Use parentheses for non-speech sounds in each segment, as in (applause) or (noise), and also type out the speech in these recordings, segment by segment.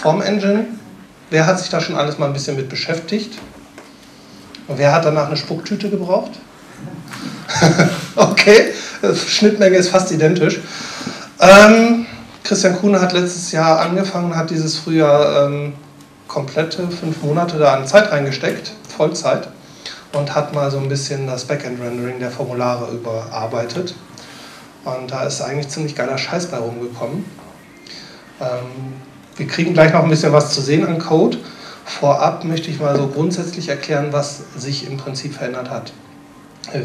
Form Engine. Wer hat sich da schon alles mal ein bisschen mit beschäftigt? Und wer hat danach eine Spucktüte gebraucht? (laughs) okay, Schnittmenge ist fast identisch. Ähm, Christian Kuhne hat letztes Jahr angefangen, hat dieses Frühjahr ähm, komplette fünf Monate da an Zeit reingesteckt, Vollzeit, und hat mal so ein bisschen das Backend-Rendering der Formulare überarbeitet. Und da ist eigentlich ziemlich geiler Scheiß bei rumgekommen. Ähm, wir kriegen gleich noch ein bisschen was zu sehen an Code. Vorab möchte ich mal so grundsätzlich erklären, was sich im Prinzip verändert hat.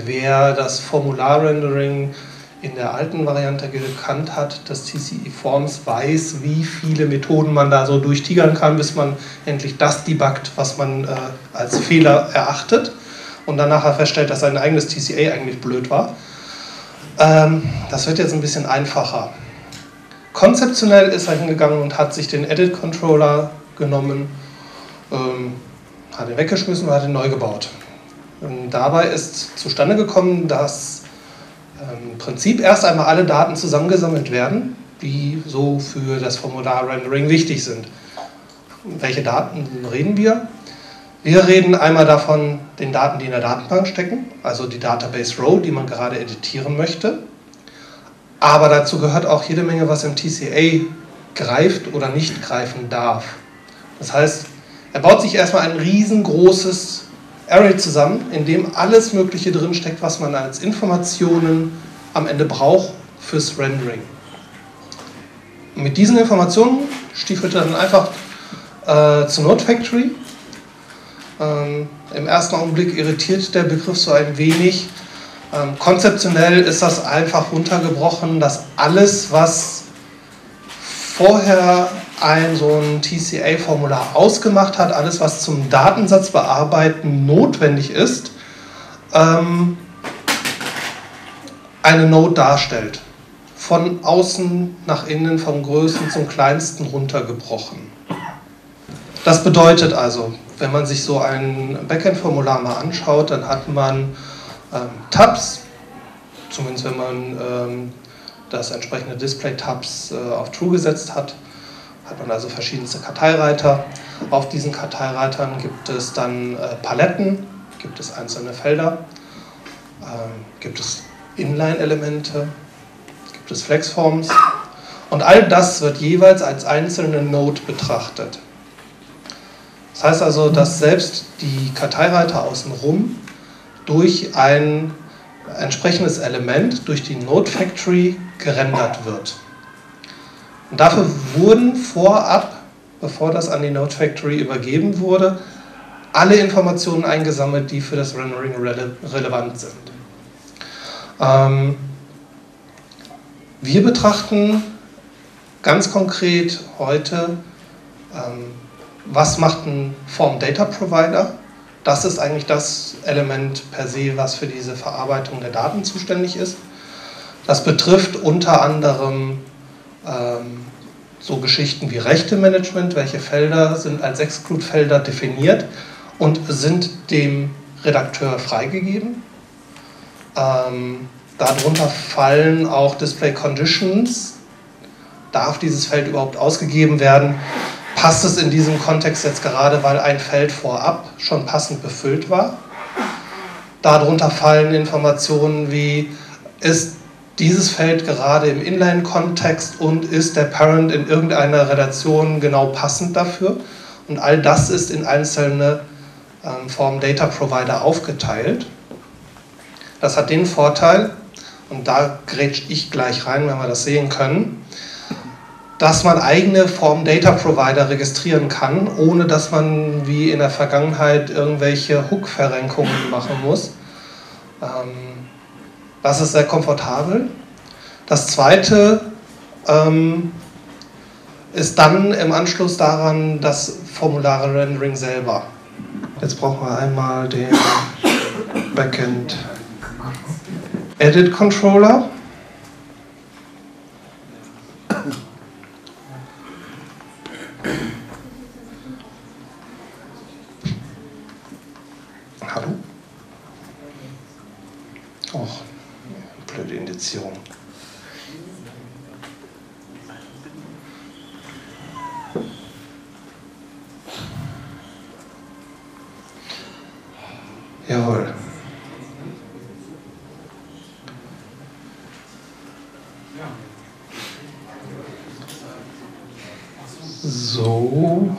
Wer das Formular-Rendering in der alten Variante gekannt hat, das TCE Forms weiß, wie viele Methoden man da so durchtigern kann, bis man endlich das debuggt, was man äh, als Fehler erachtet und dann nachher feststellt, dass sein eigenes TCA eigentlich blöd war. Ähm, das wird jetzt ein bisschen einfacher. Konzeptionell ist er hingegangen und hat sich den Edit Controller genommen, ähm, hat ihn weggeschmissen und hat ihn neu gebaut. Und dabei ist zustande gekommen, dass ähm, im Prinzip erst einmal alle Daten zusammengesammelt werden, die so für das Formular-Rendering wichtig sind. Welche Daten reden wir? Wir reden einmal davon, den Daten, die in der Datenbank stecken, also die Database Row, die man gerade editieren möchte. Aber dazu gehört auch jede Menge, was im TCA greift oder nicht greifen darf. Das heißt, er baut sich erstmal ein riesengroßes Array zusammen, in dem alles Mögliche drinsteckt, was man als Informationen am Ende braucht fürs Rendering. Und mit diesen Informationen stiefelt er dann einfach äh, zu Node Factory. Ähm, Im ersten Augenblick irritiert der Begriff so ein wenig. Ähm, konzeptionell ist das einfach runtergebrochen, dass alles, was vorher ein so ein TCA-Formular ausgemacht hat, alles was zum Datensatz bearbeiten notwendig ist, ähm, eine Node darstellt. Von außen nach innen, vom größten zum kleinsten runtergebrochen. Das bedeutet also, wenn man sich so ein Backend-Formular mal anschaut, dann hat man ähm, Tabs, zumindest wenn man ähm, das entsprechende Display-Tabs äh, auf True gesetzt hat hat man also verschiedenste Karteireiter. Auf diesen Karteireitern gibt es dann äh, Paletten, gibt es einzelne Felder, ähm, gibt es Inline-Elemente, gibt es Flexforms und all das wird jeweils als einzelne Node betrachtet. Das heißt also, dass selbst die Karteireiter außenrum durch ein entsprechendes Element, durch die Node Factory gerendert wird. Und dafür wurden vorab, bevor das an die Node Factory übergeben wurde, alle Informationen eingesammelt, die für das Rendering rele relevant sind. Ähm, wir betrachten ganz konkret heute, ähm, was macht ein Form Data Provider? Das ist eigentlich das Element per se, was für diese Verarbeitung der Daten zuständig ist. Das betrifft unter anderem ähm, so Geschichten wie Rechtemanagement, welche Felder sind als Exclude-Felder definiert und sind dem Redakteur freigegeben. Ähm, darunter fallen auch Display Conditions. Darf dieses Feld überhaupt ausgegeben werden? Passt es in diesem Kontext jetzt gerade, weil ein Feld vorab schon passend befüllt war? Darunter fallen Informationen wie, ist dieses Feld gerade im Inline-Kontext und ist der Parent in irgendeiner Relation genau passend dafür. Und all das ist in einzelne ähm, Form Data Provider aufgeteilt. Das hat den Vorteil, und da grätsch ich gleich rein, wenn wir das sehen können, dass man eigene Form Data Provider registrieren kann, ohne dass man wie in der Vergangenheit irgendwelche Hook-Verrenkungen machen muss. Ähm, das ist sehr komfortabel. Das zweite ähm, ist dann im Anschluss daran das Formulare Rendering selber. Jetzt brauchen wir einmal den Backend Edit Controller. Position. Jawohl. So.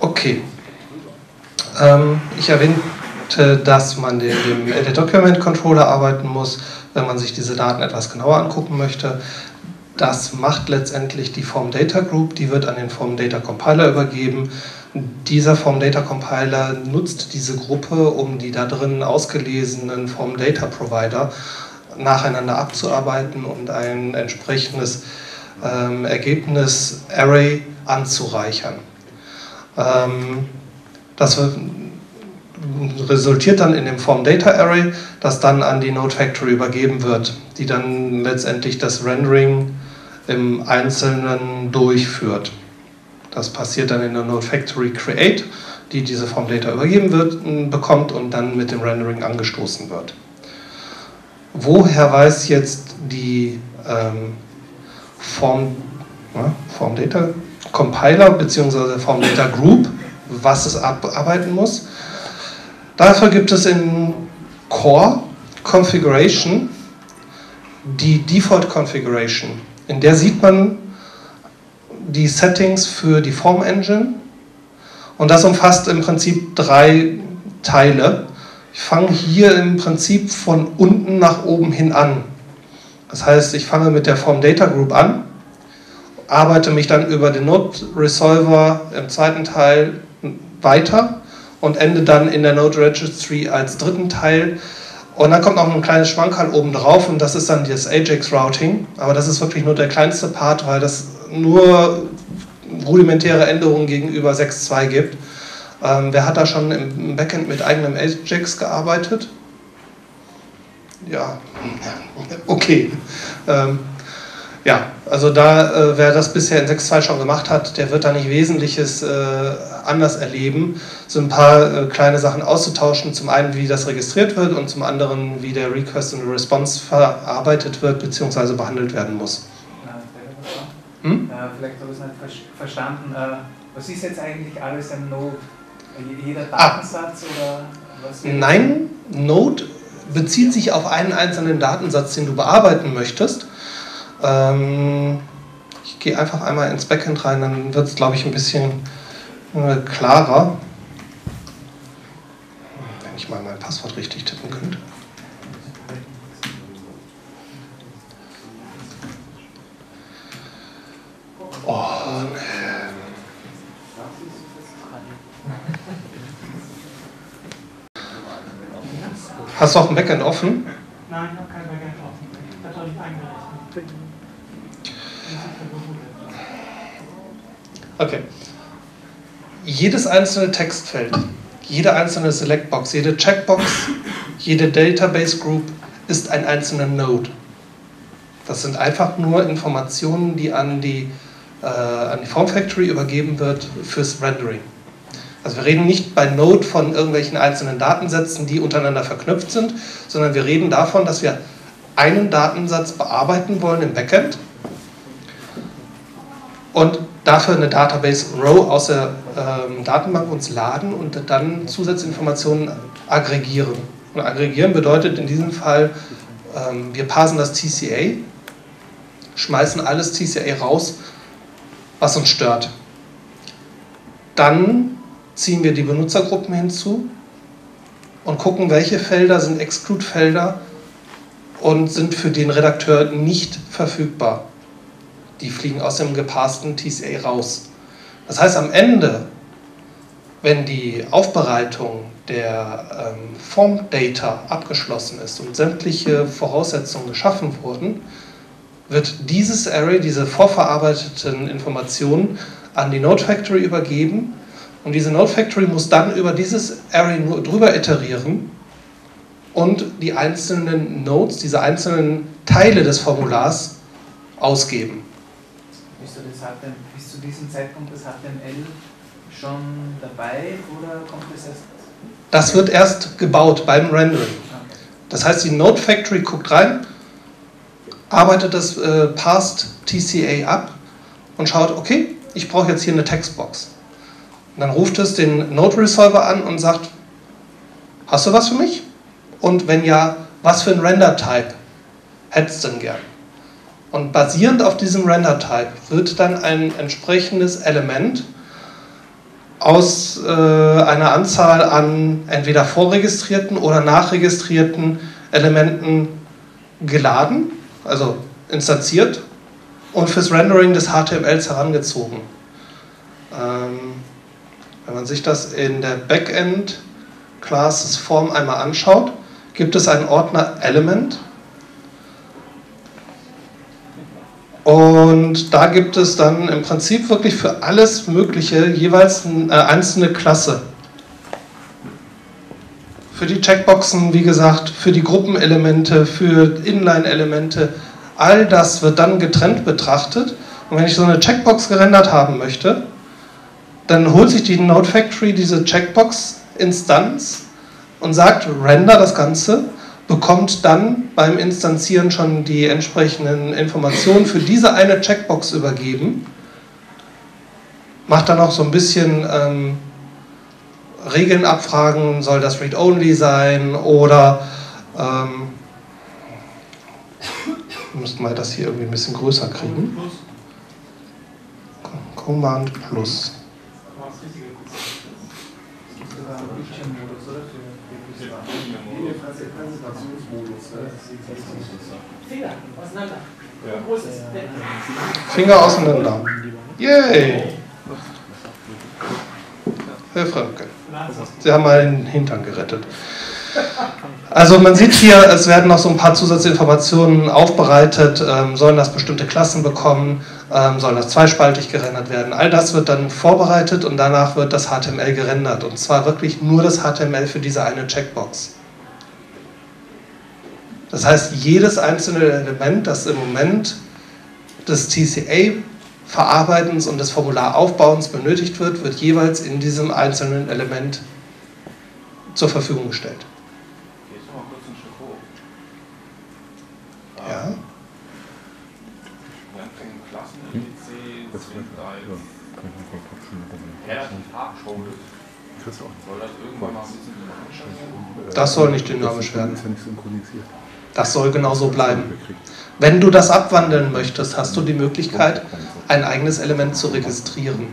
Okay. Ähm, ich erwähnte, dass man den, dem Edit Document Controller arbeiten muss, wenn man sich diese Daten etwas genauer angucken möchte. Das macht letztendlich die Form Data Group, die wird an den Form Data Compiler übergeben. Dieser Form Data Compiler nutzt diese Gruppe, um die da drin ausgelesenen Form Data Provider nacheinander abzuarbeiten und ein entsprechendes ähm, Ergebnis-Array anzureichern. Ähm, das resultiert dann in dem Form Data Array, das dann an die Node Factory übergeben wird, die dann letztendlich das Rendering im Einzelnen durchführt. Das passiert dann in der Node Factory Create, die diese Form Data übergeben wird, bekommt und dann mit dem Rendering angestoßen wird woher weiß jetzt die ähm, Form, ja, Form Data Compiler bzw. Form Data Group, was es abarbeiten muss? Dafür gibt es in Core Configuration die Default Configuration. In der sieht man die Settings für die Form Engine und das umfasst im Prinzip drei Teile. Ich fange hier im Prinzip von unten nach oben hin an. Das heißt, ich fange mit der Form Data Group an, arbeite mich dann über den Node Resolver im zweiten Teil weiter und ende dann in der Node Registry als dritten Teil. Und dann kommt noch ein kleines Schwankerl oben drauf und das ist dann das Ajax Routing. Aber das ist wirklich nur der kleinste Part, weil das nur rudimentäre Änderungen gegenüber 6.2 gibt. Ähm, wer hat da schon im Backend mit eigenem Ajax gearbeitet? Ja, okay. Ähm, ja, also da, äh, wer das bisher in 6.2 schon gemacht hat, der wird da nicht Wesentliches äh, anders erleben. So ein paar äh, kleine Sachen auszutauschen. Zum einen, wie das registriert wird und zum anderen, wie der Request und Response verarbeitet wird bzw. behandelt werden muss. Hm? vielleicht habe ich es nicht verstanden. Äh, was ist jetzt eigentlich alles ein Node? Jeder ah. Datensatz ah. oder was? Nein, Node bezieht sich auf einen einzelnen Datensatz, den du bearbeiten möchtest. Ähm, ich gehe einfach einmal ins Backend rein, dann wird es, glaube ich, ein bisschen äh, klarer. Wenn ich mal mein Passwort richtig tippen könnte. Oh, Hast du auch ein Backend offen? Nein, ich habe kein Backend offen. Ich habe nicht eingerichtet. Okay. Jedes einzelne Textfeld, jede einzelne Selectbox, jede Checkbox, jede Database Group ist ein einzelner Node. Das sind einfach nur Informationen, die an die, äh, an die Form Factory übergeben wird fürs Rendering. Also wir reden nicht bei Node von irgendwelchen einzelnen Datensätzen, die untereinander verknüpft sind, sondern wir reden davon, dass wir einen Datensatz bearbeiten wollen im Backend und dafür eine Database Row aus der ähm, Datenbank uns laden und dann Zusatzinformationen aggregieren. Und aggregieren bedeutet in diesem Fall, ähm, wir parsen das TCA, schmeißen alles TCA raus, was uns stört. Dann ziehen wir die Benutzergruppen hinzu und gucken, welche Felder sind Exclude-Felder und sind für den Redakteur nicht verfügbar. Die fliegen aus dem gepassten TCA raus. Das heißt, am Ende, wenn die Aufbereitung der ähm, Form-Data abgeschlossen ist und sämtliche Voraussetzungen geschaffen wurden, wird dieses Array, diese vorverarbeiteten Informationen an die Node Factory übergeben und diese Node Factory muss dann über dieses Array nur drüber iterieren und die einzelnen Nodes, diese einzelnen Teile des Formulars ausgeben. Bis zu diesem Zeitpunkt das HTML schon dabei oder kommt das erst? Das wird erst gebaut beim Rendering. Das heißt, die Node Factory guckt rein, arbeitet das äh, Parsed TCA ab und schaut, okay, ich brauche jetzt hier eine Textbox Und dann ruft es den Node Resolver an und sagt, hast du was für mich? Und wenn ja, was für ein Render-Type hättest du denn gern? Und basierend auf diesem Render-Type wird dann ein entsprechendes Element aus äh, einer Anzahl an entweder vorregistrierten oder nachregistrierten Elementen geladen, also instanziert und fürs Rendering des HTMLs herangezogen. Ähm, wenn man sich das in der Backend Classes Form einmal anschaut, gibt es einen Ordner Element Und da gibt es dann im Prinzip wirklich für alles Mögliche jeweils eine äh, einzelne Klasse. Für die Checkboxen, wie gesagt, für die Gruppenelemente, für Inline-Elemente, all das wird dann getrennt betrachtet. Und wenn ich so eine Checkbox gerendert haben möchte, dann holt sich die Node Factory diese Checkbox-Instanz und sagt, render das Ganze bekommt dann beim Instanzieren schon die entsprechenden Informationen für diese eine Checkbox übergeben, macht dann auch so ein bisschen ähm, Regeln abfragen, soll das Read-Only sein oder ähm, müssten wir das hier irgendwie ein bisschen größer kriegen. Command Plus. Finger auseinander. Finger auseinander. Yay! Herr Franke, Sie haben meinen Hintern gerettet. Also man sieht hier, es werden noch so ein paar Zusatzinformationen aufbereitet, ähm, sollen das bestimmte Klassen bekommen, ähm, soll das zweispaltig gerendert werden. All das wird dann vorbereitet und danach wird das HTML gerendert. Und zwar wirklich nur das HTML für diese eine Checkbox. Das heißt, jedes einzelne Element, das im Moment des TCA-Verarbeitens und des Formularaufbauens benötigt wird, wird jeweils in diesem einzelnen Element zur Verfügung gestellt. Ja. Das soll nicht dynamisch werden. Das soll genauso bleiben. Wenn du das abwandeln möchtest, hast du die Möglichkeit, ein eigenes Element zu registrieren.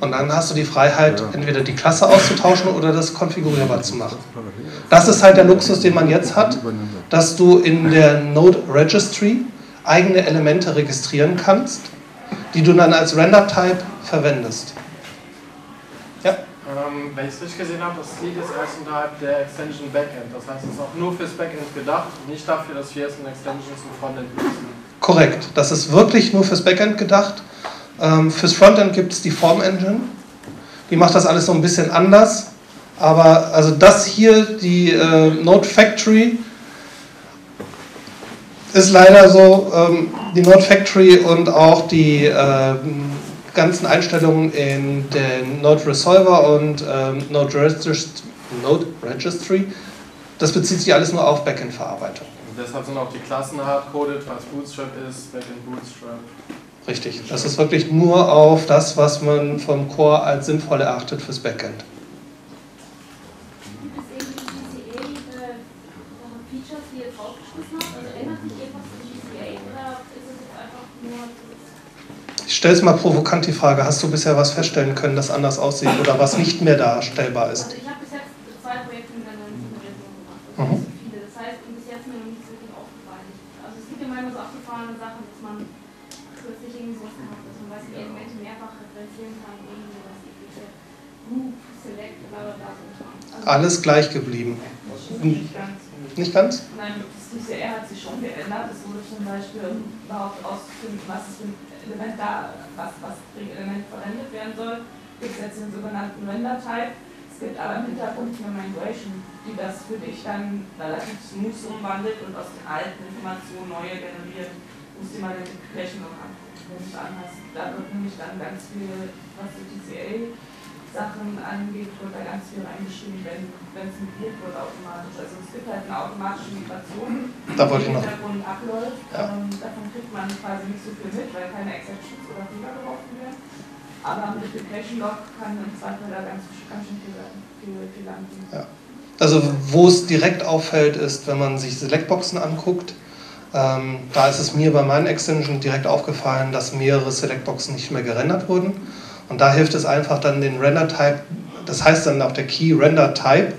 Und dann hast du die Freiheit, entweder die Klasse auszutauschen oder das konfigurierbar zu machen. Das ist halt der Luxus, den man jetzt hat, dass du in der Node Registry eigene Elemente registrieren kannst, die du dann als Render-Type verwendest. Ähm, wenn ich es richtig gesehen habe, das Ziel ist erst unterhalb der Extension Backend. Das heißt, es ist auch nur fürs Backend gedacht, nicht dafür, dass wir jetzt eine Extension zum Frontend nutzen. Korrekt, das ist wirklich nur fürs Backend gedacht. Ähm, fürs Frontend gibt es die Form Engine. Die macht das alles so ein bisschen anders. Aber also das hier, die äh, Node Factory, ist leider so, ähm, die Node Factory und auch die äh, ganzen Einstellungen in den Node Resolver und ähm, Node, Regist Node Registry, das bezieht sich alles nur auf Backend-Verarbeitung. Deshalb sind auch die Klassen hardcoded, was Bootstrap ist, Backend Bootstrap. Richtig, das ist wirklich nur auf das, was man vom Core als sinnvoll erachtet fürs Backend. Ich stelle es mal provokant die Frage, hast du bisher was feststellen können, das anders aussieht oder was nicht mehr darstellbar ist? Also ich habe bis jetzt zwei Projekte mit einer neuen Version gemacht. Das, mhm. viele. das heißt, bis jetzt mir noch nichts wirklich aufgefallen. Also es gibt immer nur so aufgefallene Sachen, dass man plötzlich irgendwie sowas macht, dass man weiß, die Elemente mehrfach referenzieren kann, irgendwie sowas, irgendwelche Group, Select, bla bla bla. Also Alles gleich geblieben. Nicht ganz. Nicht ganz? Nein, das DCR hat sich schon geändert. Es wurde zum Beispiel überhaupt ausgefunden, was es für Element da, was, was Element verwendet werden soll, gibt es jetzt den sogenannten Render-Type. Es gibt aber im Hintergrund eine Migration, die das für dich dann relativ smooth umwandelt und aus den alten Informationen neue generiert. Du musst dir mal den Cache noch angucken, wenn du anhast. Da wird nämlich dann ganz viel, was die TCA Sachen angeht, wird da ganz viel reingeschrieben, wenn es migriert wird automatisch. Also es gibt halt eine automatische Migration, da die im Hintergrund abläuft. Ja. Ähm, davon kriegt man quasi nicht so viel mit, weil keine Exceptions oder Fehler geworfen werden. Aber mit dem Cache-Log kann im Zweifel da ganz, ganz schön viel, viel, viel lang Ja. Also wo es direkt auffällt, ist, wenn man sich Selectboxen anguckt. Ähm, da ist es mir bei meinen Extensions direkt aufgefallen, dass mehrere Selectboxen nicht mehr gerendert wurden. Und da hilft es einfach dann den Render-Type, das heißt dann auch der Key Render-Type.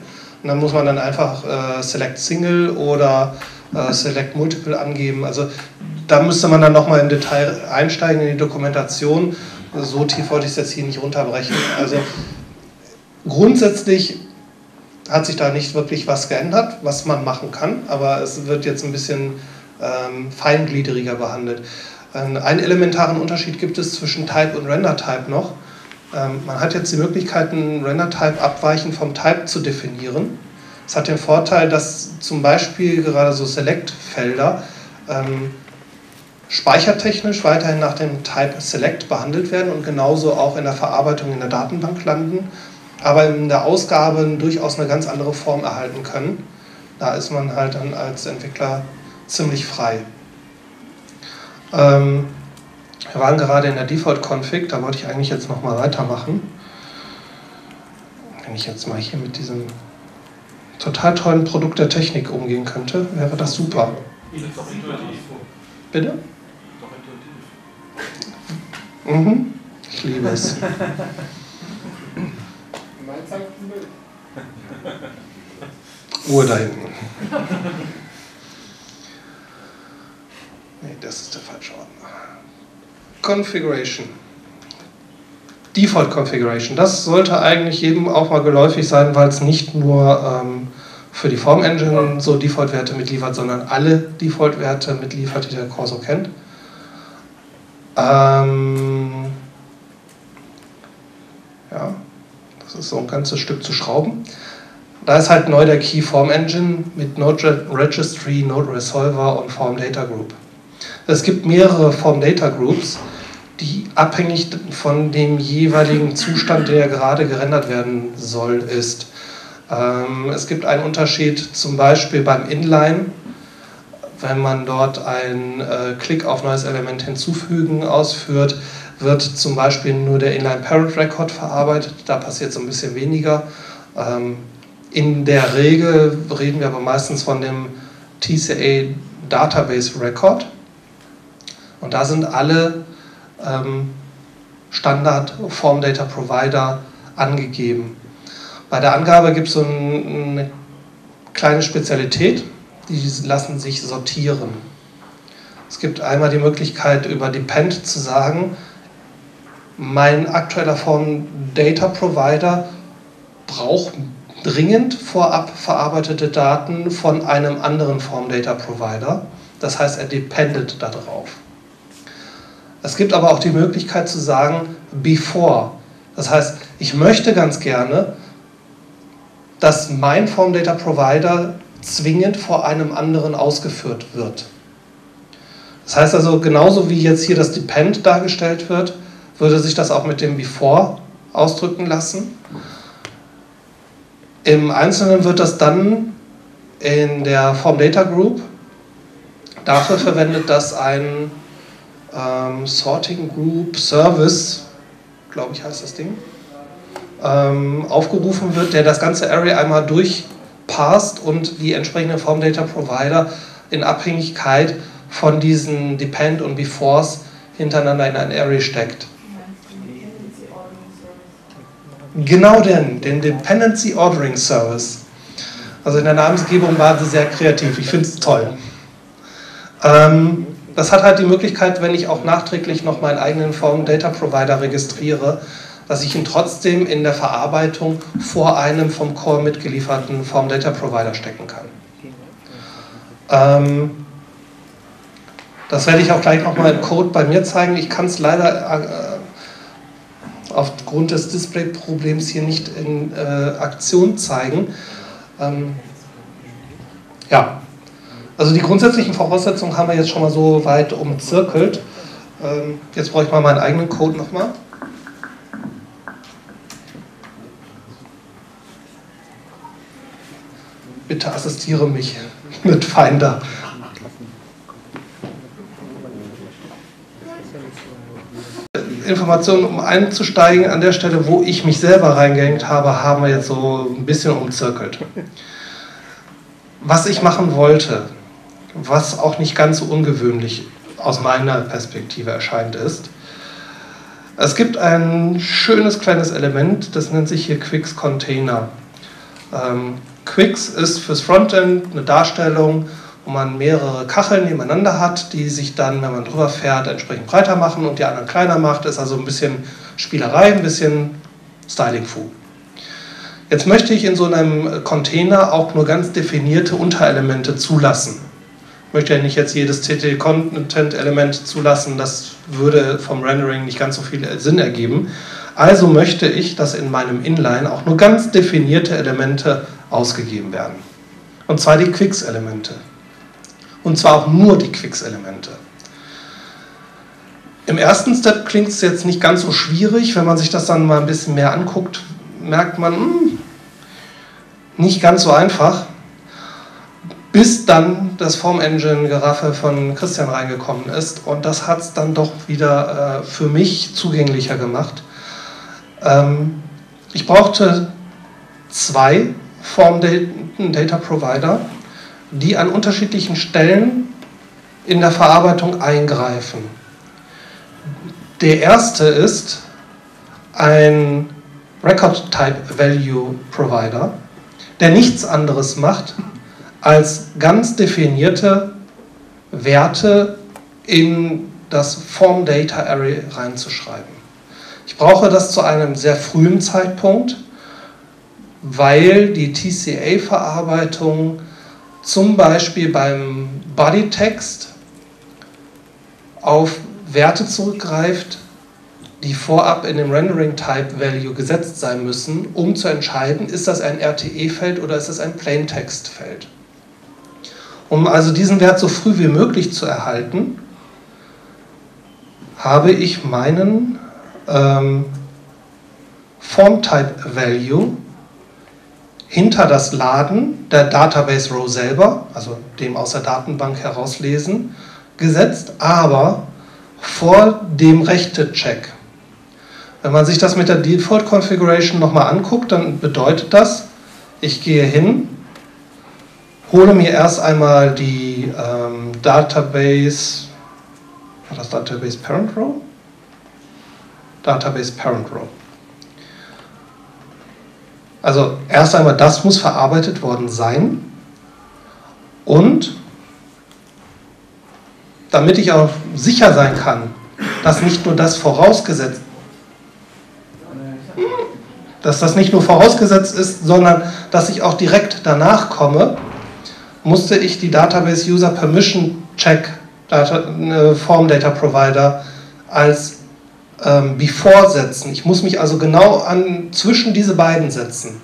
Und dann muss man dann einfach äh, Select Single oder äh, Select Multiple angeben. Also da müsste man dann nochmal im Detail einsteigen in die Dokumentation. So tief wollte ich es jetzt hier nicht runterbrechen. Also grundsätzlich hat sich da nicht wirklich was geändert, was man machen kann, aber es wird jetzt ein bisschen ähm, feingliedriger behandelt. Ähm, einen elementaren Unterschied gibt es zwischen Type und Render-Type noch. Ähm, man hat jetzt die Möglichkeit, einen Render-Type abweichend vom Type zu definieren. Das hat den Vorteil, dass zum Beispiel gerade so Select-Felder ähm, speichertechnisch weiterhin nach dem Type Select behandelt werden und genauso auch in der Verarbeitung in der Datenbank landen, aber in der Ausgabe durchaus eine ganz andere Form erhalten können. Da ist man halt dann als Entwickler ziemlich frei. Ähm, wir waren gerade in der Default-Config, da wollte ich eigentlich jetzt nochmal weitermachen. Wenn ich jetzt mal hier mit diesem total tollen Produkt der Technik umgehen könnte, wäre das super. Bitte? Mhm. Ich liebe es. (laughs) Ruhe da hinten. (laughs) Nee, das ist der falsche Ordner. Configuration. Default Configuration. Das sollte eigentlich jedem auch mal geläufig sein, weil es nicht nur ähm, für die Form Engine so Default-Werte mitliefert, sondern alle Default-Werte mitliefert, die der Corso kennt. Ähm, ja, das ist so ein ganzes Stück zu schrauben. Da ist halt neu der Key Form Engine mit Node Registry, Node Resolver und Form Data Group. Es gibt mehrere Form Data Groups, die abhängig von dem jeweiligen Zustand, der gerade gerendert werden soll, ist. Ähm, es gibt einen Unterschied zum Beispiel beim Inline, wenn man dort einen äh, Klick auf neues Element hinzufügen ausführt, wird zum Beispiel nur der Inline Parent Record verarbeitet. Da passiert so ein bisschen weniger. Ähm, in der Regel reden wir aber meistens von dem TCA Database Record. Und da sind alle ähm, Standard Form Data Provider angegeben. Bei der Angabe gibt es so ein, eine kleine Spezialität, die lassen sich sortieren. Es gibt einmal die Möglichkeit, über Depend zu sagen, mein aktueller Form Data Provider braucht dringend vorab verarbeitete Daten von einem anderen Form Data Provider. Das heißt, er dependet darauf. Es gibt aber auch die Möglichkeit zu sagen, before. Das heißt, ich möchte ganz gerne, dass mein Form Data Provider zwingend vor einem anderen ausgeführt wird. Das heißt also, genauso wie jetzt hier das Depend dargestellt wird, würde sich das auch mit dem Before ausdrücken lassen. Im Einzelnen wird das dann in der Form Data Group dafür verwendet, dass ein ähm, Sorting Group Service, glaube ich heißt das Ding, ähm, aufgerufen wird, der das ganze Array einmal durchpasst und die entsprechenden Form Data Provider in Abhängigkeit von diesen Depend und Befores hintereinander in ein Array steckt. Genau den, den Dependency Ordering Service. Also in der Namensgebung war sie sehr kreativ. Ich finde es toll. Ähm, das hat halt die Möglichkeit, wenn ich auch nachträglich noch meinen eigenen Form Data Provider registriere, dass ich ihn trotzdem in der Verarbeitung vor einem vom Core mitgelieferten Form Data Provider stecken kann. Ähm, das werde ich auch gleich nochmal im Code bei mir zeigen. Ich kann es leider äh, aufgrund des Display-Problems hier nicht in äh, Aktion zeigen. Ähm, ja, also die grundsätzlichen Voraussetzungen haben wir jetzt schon mal so weit umzirkelt. Ähm, jetzt brauche ich mal meinen eigenen Code nochmal. Bitte assistiere mich (laughs) mit Finder. Informationen, um einzusteigen. An der Stelle, wo ich mich selber reingehängt habe, haben wir jetzt so ein bisschen umzirkelt. Was ich machen wollte, was auch nicht ganz so ungewöhnlich aus meiner Perspektive erscheint, ist, es gibt ein schönes kleines Element, das nennt sich hier Quicks Container. Ähm, Quicks ist fürs Frontend eine Darstellung, wo man mehrere Kacheln nebeneinander hat, die sich dann, wenn man drüber fährt, entsprechend breiter machen und die anderen kleiner macht. Ist also ein bisschen Spielerei, ein bisschen Styling-Fu. Jetzt möchte ich in so einem Container auch nur ganz definierte Unterelemente zulassen möchte ja nicht jetzt jedes TT-Content-Element zulassen, das würde vom Rendering nicht ganz so viel Sinn ergeben. Also möchte ich, dass in meinem Inline auch nur ganz definierte Elemente ausgegeben werden. Und zwar die Quicks-Elemente. Und zwar auch nur die Quicks-Elemente. Im ersten Step klingt es jetzt nicht ganz so schwierig. Wenn man sich das dann mal ein bisschen mehr anguckt, merkt man, mh, hm, nicht ganz so einfach bis dann das Form Engine Geraffe von Christian reingekommen ist und das hat es dann doch wieder äh, für mich zugänglicher gemacht. Ähm, ich brauchte zwei Form Data Provider, die an unterschiedlichen Stellen in der Verarbeitung eingreifen. Der erste ist ein Record Type Value Provider, der nichts anderes macht, als ganz definierte Werte in das Form Data Array reinzuschreiben. Ich brauche das zu einem sehr frühen Zeitpunkt, weil die TCA-Verarbeitung zum Beispiel beim Bodytext auf Werte zurückgreift, die vorab in dem Rendering Type Value gesetzt sein müssen, um zu entscheiden, ist das ein RTE-Feld oder ist das ein Plaintext-Feld. Um also diesen Wert so früh wie möglich zu erhalten, habe ich meinen ähm, Form-Type Value hinter das Laden der Database Row selber, also dem aus der Datenbank herauslesen, gesetzt, aber vor dem Rechte-Check. Wenn man sich das mit der Default Configuration nochmal anguckt, dann bedeutet das, ich gehe hin, hole mir erst einmal die ähm, Database, war das Database Parent Row? Database Parent Row. Also erst einmal das muss verarbeitet worden sein und damit ich auch sicher sein kann, dass nicht nur das vorausgesetzt dass das nicht nur vorausgesetzt ist, sondern dass ich auch direkt danach komme, musste ich die Database User Permission Check Data, äh, Form Data Provider als ähm, Before setzen. Ich muss mich also genau an, zwischen diese beiden setzen.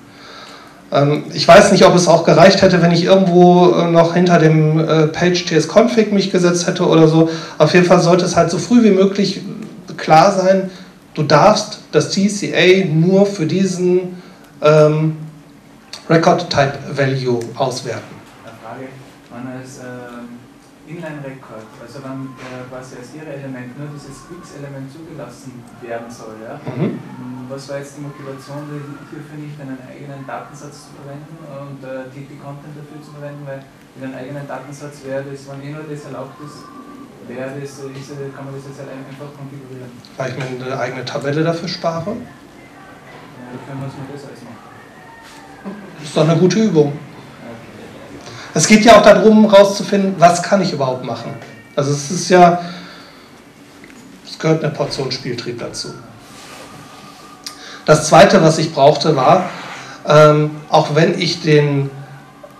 Ähm, ich weiß nicht, ob es auch gereicht hätte, wenn ich irgendwo äh, noch hinter dem äh, Page tsconfig mich gesetzt hätte oder so. Auf jeden Fall sollte es halt so früh wie möglich klar sein, du darfst das TCA nur für diesen ähm, Record Type Value auswerten Inline-Record, also wenn äh, quasi als ihre Element nur dieses X-Element zugelassen werden soll, ja? Mhm. was war jetzt die Motivation hierfür nicht einen eigenen Datensatz zu verwenden und äh, TT-Content dafür zu verwenden, weil mit einem eigenen Datensatz wäre das, wenn eh nur das erlaubt ist, wäre das, ist, kann man das jetzt halt einfach konfigurieren. Weil ich mir eine eigene Tabelle dafür spare? Ja, dafür muss man das alles machen. Das ist doch eine gute Übung. Es geht ja auch darum, herauszufinden, was kann ich überhaupt machen. Also es ist ja, es gehört eine Portion Spieltrieb dazu. Das Zweite, was ich brauchte, war, ähm, auch wenn ich den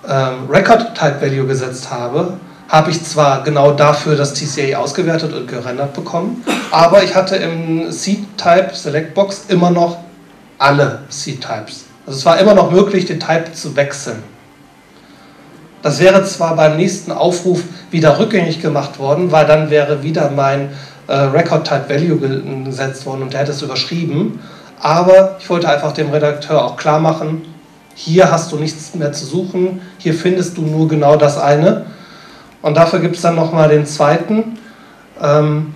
ähm, Record Type Value gesetzt habe, habe ich zwar genau dafür das TCA ausgewertet und gerendert bekommen, aber ich hatte im Seed Type Select Box immer noch alle Seed Types. Also es war immer noch möglich, den Type zu wechseln. Das wäre zwar beim nächsten Aufruf wieder rückgängig gemacht worden, weil dann wäre wieder mein äh, Record Type Value gesetzt worden und der hätte es überschrieben. Aber ich wollte einfach dem Redakteur auch klar machen, hier hast du nichts mehr zu suchen, hier findest du nur genau das eine. Und dafür gibt es dann nochmal den zweiten. Ähm,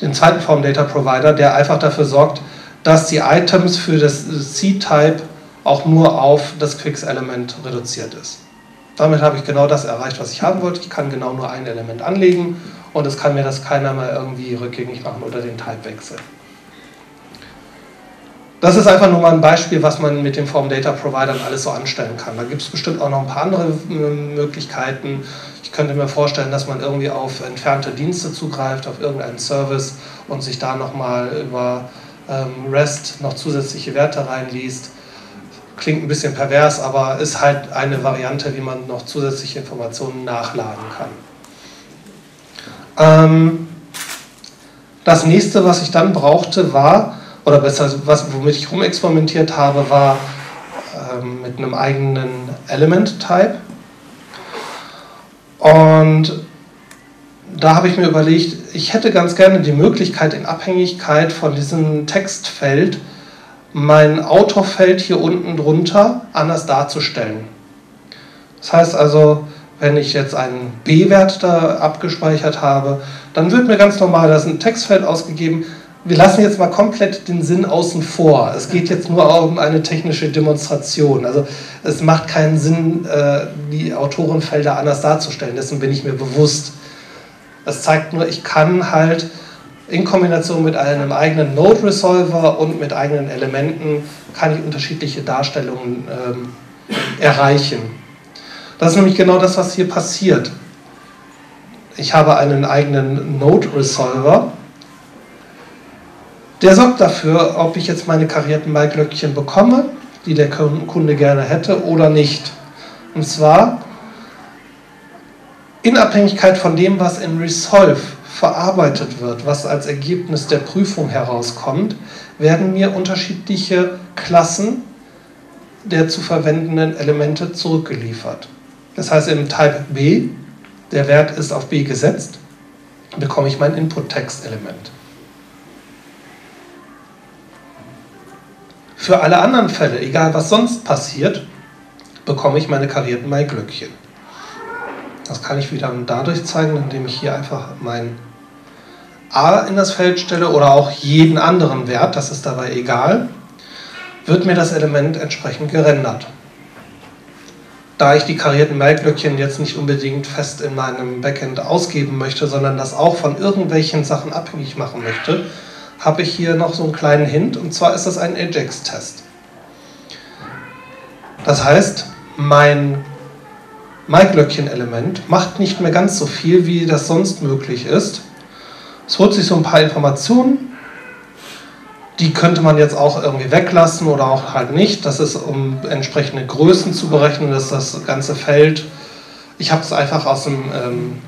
den zweiten Form Data Provider, der einfach dafür sorgt, dass die Items für das C-Type auch nur auf das Quix-Element reduziert ist. Damit habe ich genau das erreicht, was ich haben wollte. Ich kann genau nur ein Element anlegen und es kann mir das keiner mehr irgendwie rückgängig machen oder den Type wechseln. Das ist einfach nur mal ein Beispiel, was man mit den Form Data Providern alles so anstellen kann. Da gibt es bestimmt auch noch ein paar andere äh, Möglichkeiten. Ich könnte mir vorstellen, dass man irgendwie auf entfernte Dienste zugreift, auf irgendeinen Service und sich da nochmal über ähm, REST noch zusätzliche Werte reinliest. Klingt ein bisschen pervers, aber ist halt eine Variante, wie man noch zusätzliche Informationen nachladen kann. Ähm, das nächste, was ich dann brauchte, war, oder besser, was, womit ich rumexperimentiert habe, war ähm, mit einem eigenen Element-Type. Und da habe ich mir überlegt, ich hätte ganz gerne die Möglichkeit, in Abhängigkeit von diesem Textfeld mein Autorfeld hier unten drunter anders darzustellen. Das heißt also, wenn ich jetzt einen B-Wert da abgespeichert habe, dann wird mir ganz normal das ein Textfeld ausgegeben, wir lassen jetzt mal komplett den Sinn außen vor. Es geht jetzt nur um eine technische Demonstration. Also es macht keinen Sinn, äh, die Autorenfelder anders darzustellen. Dessen bin ich mir bewusst. Es zeigt nur, ich kann halt in Kombination mit einem eigenen Node Resolver und mit eigenen Elementen kann ich unterschiedliche Darstellungen ähm, erreichen. Das ist nämlich genau das, was hier passiert. Ich habe einen eigenen Node Resolver der sorgt dafür, ob ich jetzt meine karierten Maiglöckchen bekomme, die der Kunde gerne hätte oder nicht. Und zwar in Abhängigkeit von dem, was in Resolve verarbeitet wird, was als Ergebnis der Prüfung herauskommt, werden mir unterschiedliche Klassen der zu verwendenden Elemente zurückgeliefert. Das heißt, im Type B, der Wert ist auf B gesetzt, bekomme ich mein Input-Text-Element. Für alle anderen Fälle, egal was sonst passiert, bekomme ich meine karierten Maiglöckchen. Das kann ich wieder dadurch zeigen, indem ich hier einfach mein A in das Feld stelle oder auch jeden anderen Wert, das ist dabei egal, wird mir das Element entsprechend gerendert. Da ich die karierten Maiglöckchen jetzt nicht unbedingt fest in meinem Backend ausgeben möchte, sondern das auch von irgendwelchen Sachen abhängig machen möchte, habe ich hier noch so einen kleinen Hint und zwar ist das ein Ajax-Test. Das heißt, mein Maiglöckchen-Element macht nicht mehr ganz so viel, wie das sonst möglich ist. Es holt sich so ein paar Informationen, die könnte man jetzt auch irgendwie weglassen oder auch halt nicht. Das ist, um entsprechende Größen zu berechnen, dass das ganze Feld. Ich habe es einfach aus dem ähm,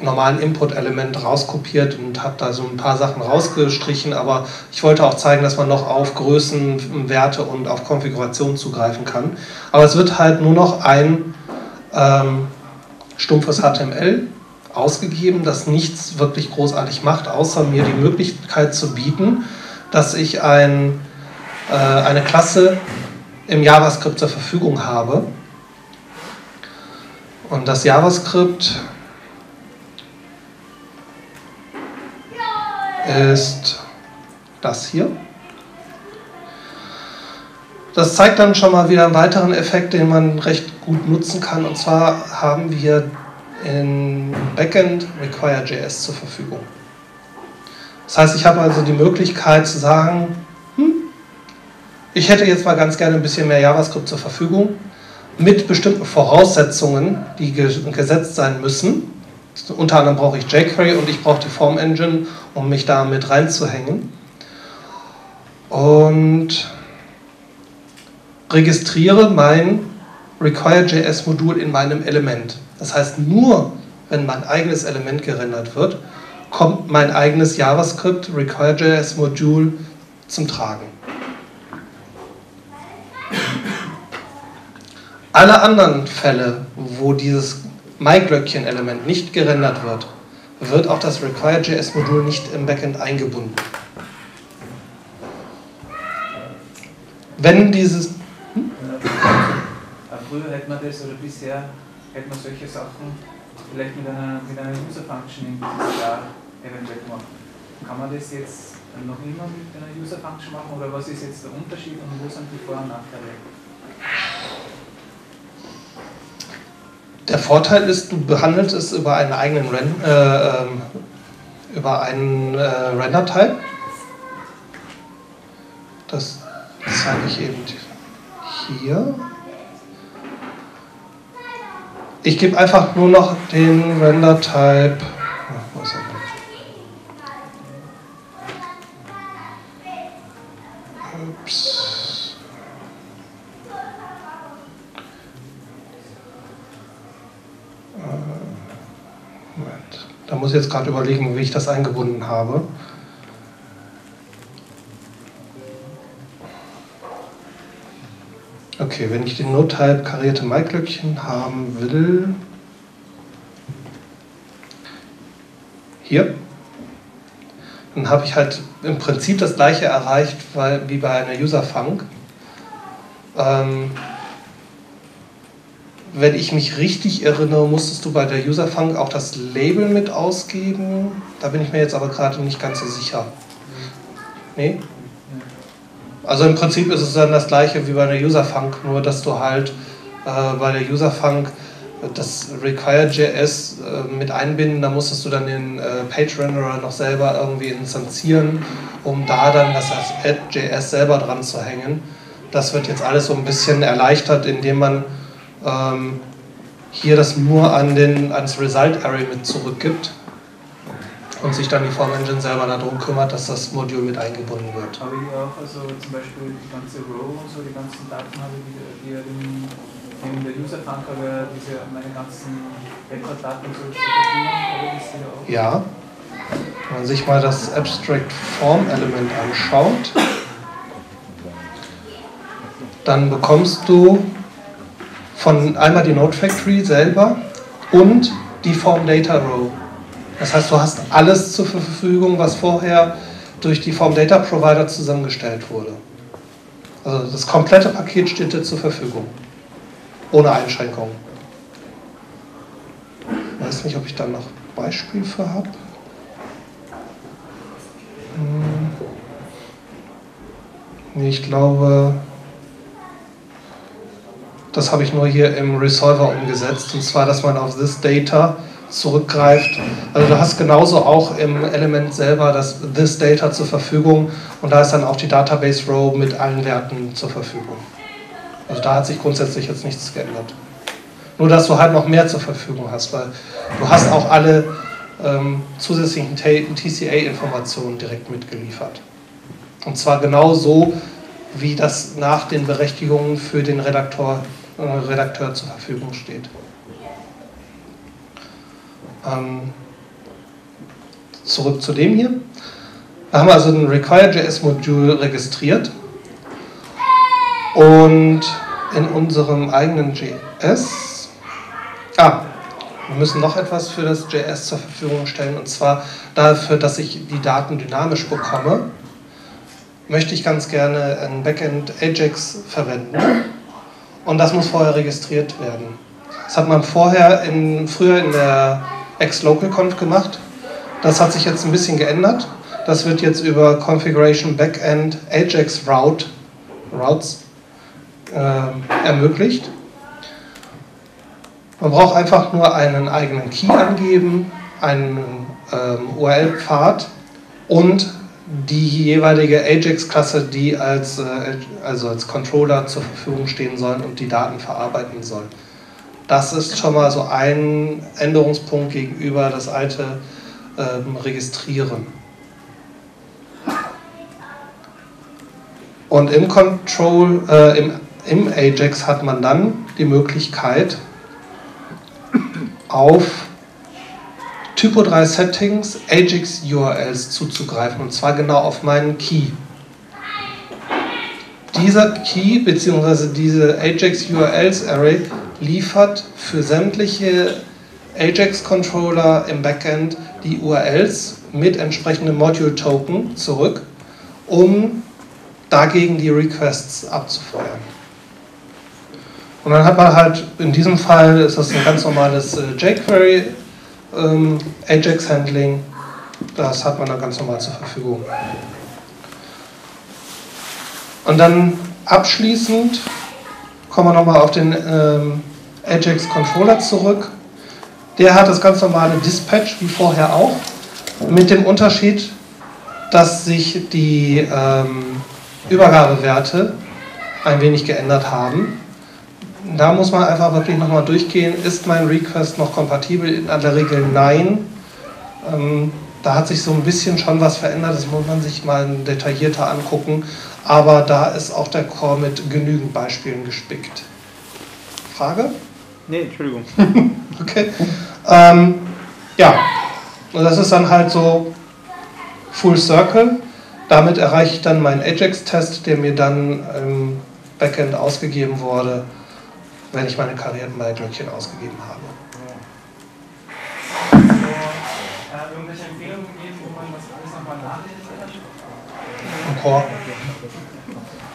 normalen Input-Element rauskopiert und habe da so ein paar Sachen rausgestrichen, aber ich wollte auch zeigen, dass man noch auf Größen, Werte und auf Konfiguration zugreifen kann. Aber es wird halt nur noch ein ähm, stumpfes HTML ausgegeben, das nichts wirklich großartig macht, außer mir die Möglichkeit zu bieten, dass ich ein, äh, eine Klasse im JavaScript zur Verfügung habe. Und das JavaScript ist das hier. Das zeigt dann schon mal wieder einen weiteren Effekt, den man recht gut nutzen kann. Und zwar haben wir in Backend Require.js zur Verfügung. Das heißt, ich habe also die Möglichkeit zu sagen, hm, ich hätte jetzt mal ganz gerne ein bisschen mehr JavaScript zur Verfügung mit bestimmten Voraussetzungen, die gesetzt sein müssen. Unter anderem brauche ich jQuery und ich brauche die Form Engine, um mich da mit reinzuhängen. Und registriere mein Require.js-Modul in meinem Element. Das heißt, nur wenn mein eigenes Element gerendert wird, kommt mein eigenes JavaScript Require.js-Modul zum Tragen. Alle anderen Fälle, wo dieses MyGlöckchen-Element nicht gerendert wird, wird auch das Require.js-Modul nicht im Backend eingebunden. Wenn dieses... Hm? Früher hätte man das, oder bisher hätte man solche Sachen vielleicht mit einer, mit einer User-Function in dieses Jahr eventuell gemacht. kann man das jetzt noch immer mit einer User Function machen oder was ist jetzt der Unterschied und wo sind die Vor- und Nachteile? Der Vorteil ist, du behandelst es über einen eigenen Ren äh, ähm, über einen äh, Render-Type. Das zeige ich eben hier. Ich gebe einfach nur noch den Render-Type. Er. Äh. Da muss ich jetzt gerade überlegen, wie ich das eingebunden habe. Okay, wenn ich den Nottype karierte Maiglöckchen haben will, hier, dann habe ich halt im Prinzip das gleiche erreicht weil, wie bei einer User-Funk. Ähm, wenn ich mich richtig erinnere, musstest du bei der User-Funk auch das Label mit ausgeben. Da bin ich mir jetzt aber gerade nicht ganz so sicher. Nee? Also im Prinzip ist es dann das gleiche wie bei der User-Funk, nur dass du halt äh, bei der User-Funk das Require.js äh, mit einbinden, da musstest du dann den äh, Page-Renderer noch selber irgendwie instanzieren, um da dann das Add.js selber dran zu hängen. Das wird jetzt alles so ein bisschen erleichtert, indem man ähm, hier das nur an den, ans Result Array mit zurückgibt und sich dann die Form Engine selber darum kümmert, dass das Modul mit eingebunden wird. Habe ich auch also zum Beispiel die ganze Row und so, die ganzen Daten habe ich, die, in, der User Tank habe diese meine ganzen Rekorddaten so zur Verfügung, ich die auch. Ja. Wenn man sich mal das Abstract Form Element anschaut, dann bekommst du von einmal die Node Factory selber und die Form Data Row. Das heißt, du hast alles zur Verfügung, was vorher durch die Form Data Provider zusammengestellt wurde. Also das komplette Paket steht dir zur Verfügung. Ohne Einschränkungen. Ich weiß nicht, ob ich da noch Beispiel für habe. Hm. Ich glaube, das habe ich nur hier im Resolver umgesetzt. Und zwar, dass man auf this data zurückgreift. Also du hast genauso auch im Element selber das this data zur Verfügung und da ist dann auch die Database Row mit allen Werten zur Verfügung. Also da hat sich grundsätzlich jetzt nichts geändert. Nur dass du halt noch mehr zur Verfügung hast, weil du hast auch alle ähm, zusätzlichen TCA-Informationen direkt mitgeliefert. Und zwar genau so, wie das nach den Berechtigungen für den Redaktor, äh, Redakteur zur Verfügung steht. Ähm, zurück zu dem hier. Wir haben also ein Require.js-Modul registriert und in unserem eigenen JS. Ah, wir müssen noch etwas für das JS zur Verfügung stellen und zwar dafür, dass ich die Daten dynamisch bekomme, möchte ich ganz gerne ein Backend Ajax verwenden und das muss vorher registriert werden. Das hat man vorher in, früher in der Ex-Local-Conf gemacht. Das hat sich jetzt ein bisschen geändert. Das wird jetzt über Configuration Backend Ajax Route, Routes äh, ermöglicht. Man braucht einfach nur einen eigenen Key angeben, einen ähm, URL-Pfad und die jeweilige Ajax-Klasse, die als, äh, also als Controller zur Verfügung stehen soll und die Daten verarbeiten soll. Das ist schon mal so ein Änderungspunkt gegenüber das alte ähm, Registrieren. Und im Control, äh, im, im Ajax hat man dann die Möglichkeit, auf Typo 3 Settings Ajax URLs zuzugreifen und zwar genau auf meinen Key. Dieser Key bzw. diese Ajax URLs Array liefert für sämtliche Ajax-Controller im Backend die URLs mit entsprechendem Module-Token zurück, um dagegen die Requests abzufeuern. Und dann hat man halt, in diesem Fall ist das ein ganz normales äh, jQuery ähm, Ajax-Handling Das hat man dann ganz normal zur Verfügung. Und dann abschließend kommen wir nochmal auf den ähm, Ajax Controller zurück. Der hat das ganz normale Dispatch wie vorher auch, mit dem Unterschied, dass sich die ähm, Übergabewerte ein wenig geändert haben. Da muss man einfach wirklich nochmal durchgehen, ist mein Request noch kompatibel? In aller Regel nein. Ähm, da hat sich so ein bisschen schon was verändert, das muss man sich mal detaillierter angucken, aber da ist auch der Core mit genügend Beispielen gespickt. Frage? Nee, Entschuldigung. (laughs) okay. Ähm, ja, und das ist dann halt so Full Circle. Damit erreiche ich dann meinen Ajax-Test, der mir dann im Backend ausgegeben wurde, wenn ich meine karierten Glöckchen ausgegeben habe. Äh, irgendwelche Empfehlungen geben, wo man das alles nochmal nachlesen kann? Im Core.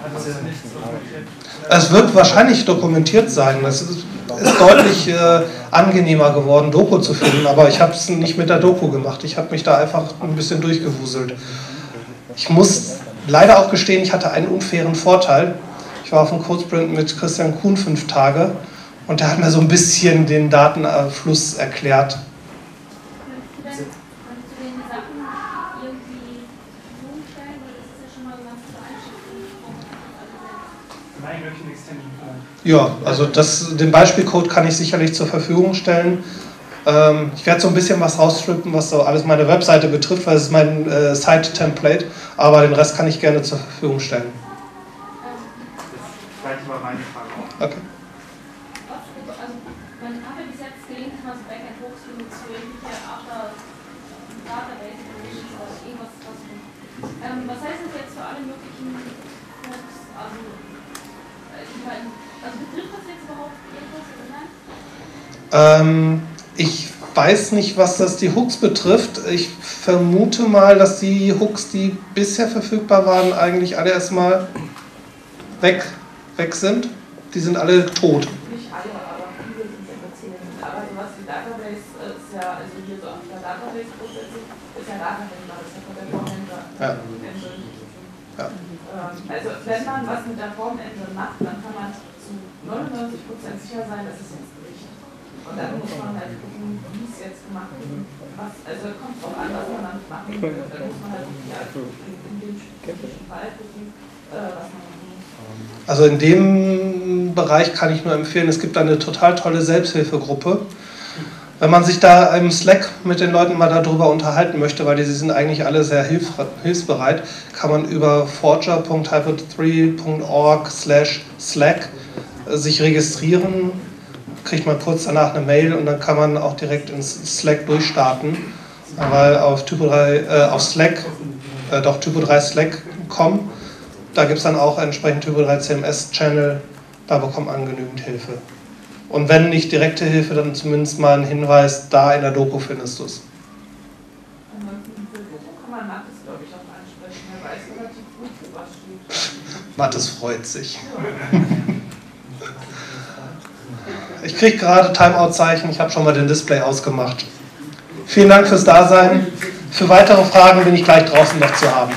Also ist nicht so Es wird wahrscheinlich dokumentiert sein. Es ist, ist deutlich äh, angenehmer geworden, Doku zu finden, aber ich habe es nicht mit der Doku gemacht. Ich habe mich da einfach ein bisschen durchgewuselt. Ich muss leider auch gestehen, ich hatte einen unfairen Vorteil. Ich war auf dem Codesprint mit Christian Kuhn fünf Tage und der hat mir so ein bisschen den Datenfluss erklärt. Ja, also das, den Beispielcode kann ich sicherlich zur Verfügung stellen. Ähm, ich werde so ein bisschen was rausstrippen, was so alles meine Webseite betrifft, weil es ist mein äh, Site-Template, aber den Rest kann ich gerne zur Verfügung stellen. Vielleicht war meine Frage auch. Okay. Also, man hat ja bis jetzt gelingt, man so Backend hochzubringen zu irgendwelche After Database oder irgendwas. Was, ähm, was heißt das jetzt für alle möglichen Hooks? Also, ich meine, also betrifft das jetzt überhaupt irgendwas oder nein? Ähm, ich weiß nicht, was das die Hooks betrifft. Ich vermute mal, dass die Hooks, die bisher verfügbar waren, eigentlich alle erstmal weg, weg sind. Die sind alle tot. Nicht alle, aber viele sind ja erzählt. Aber sowas wie Database ist ja, also hier so auf der Database grundsätzlich, ist ja Datenhändler, das ist ja von der Formhändler. Ja. Ja. Also wenn man was mit der Formhändler macht, dann kann man zu 99% sicher sein, dass es jetzt. Und dann muss man halt gucken, wie es jetzt gemacht wird. Was, also kommt drauf an, was man damit machen will. Dann muss man halt ja, in, in dem spezifischen Fall gucken, äh, was man machen muss. Also in dem Bereich kann ich nur empfehlen, es gibt eine total tolle Selbsthilfegruppe. Wenn man sich da im Slack mit den Leuten mal darüber unterhalten möchte, weil die sind eigentlich alle sehr hilf hilfsbereit, kann man über forger.hyper3.org slash slack sich registrieren, kriegt man kurz danach eine Mail und dann kann man auch direkt ins Slack durchstarten, weil auf Typo 3, äh, auf Slack, äh, doch Typo 3 Slack.com, da gibt es dann auch entsprechend Typo 3 CMS Channel, da bekommt man genügend Hilfe. Und wenn nicht direkte Hilfe, dann zumindest mal ein Hinweis, da in der Doku findest du es. Ansonsten für Doku kann man Mattes, glaube ich, auch ansprechen. Er weiß relativ gut, wo was steht. Mattes freut sich. Ich kriege gerade Timeout-Zeichen, ich habe schon mal den Display ausgemacht. Vielen Dank fürs Dasein. Für weitere Fragen bin ich gleich draußen noch zu haben.